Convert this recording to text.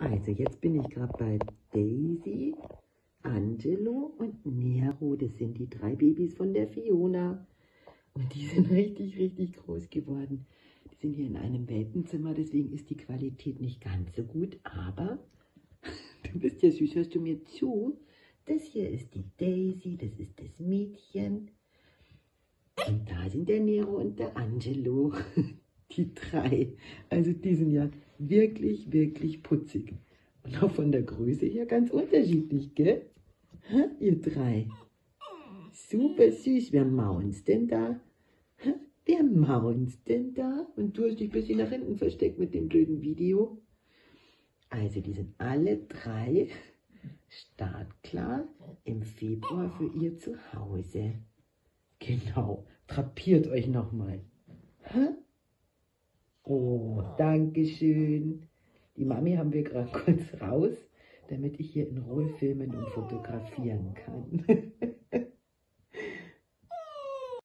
Also jetzt bin ich gerade bei Daisy, Angelo und Nero. Das sind die drei Babys von der Fiona. Und die sind richtig, richtig groß geworden. Die sind hier in einem Welpenzimmer, deswegen ist die Qualität nicht ganz so gut. Aber du bist ja süß, hörst du mir zu? Das hier ist die Daisy, das ist das Mädchen. Und da sind der Nero und der Angelo. Die drei. Also die sind ja wirklich, wirklich putzig. Und auch von der Größe her ganz unterschiedlich, gell? Ha, ihr drei. Super süß. Wer maunzt denn da? Ha, wer maunzt denn da? Und du hast dich ein bisschen nach hinten versteckt mit dem blöden Video. Also die sind alle drei startklar im Februar für ihr Zuhause. Genau, drapiert euch nochmal. Oh, danke schön. Die Mami haben wir gerade kurz raus, damit ich hier in Ruhe filmen und fotografieren kann.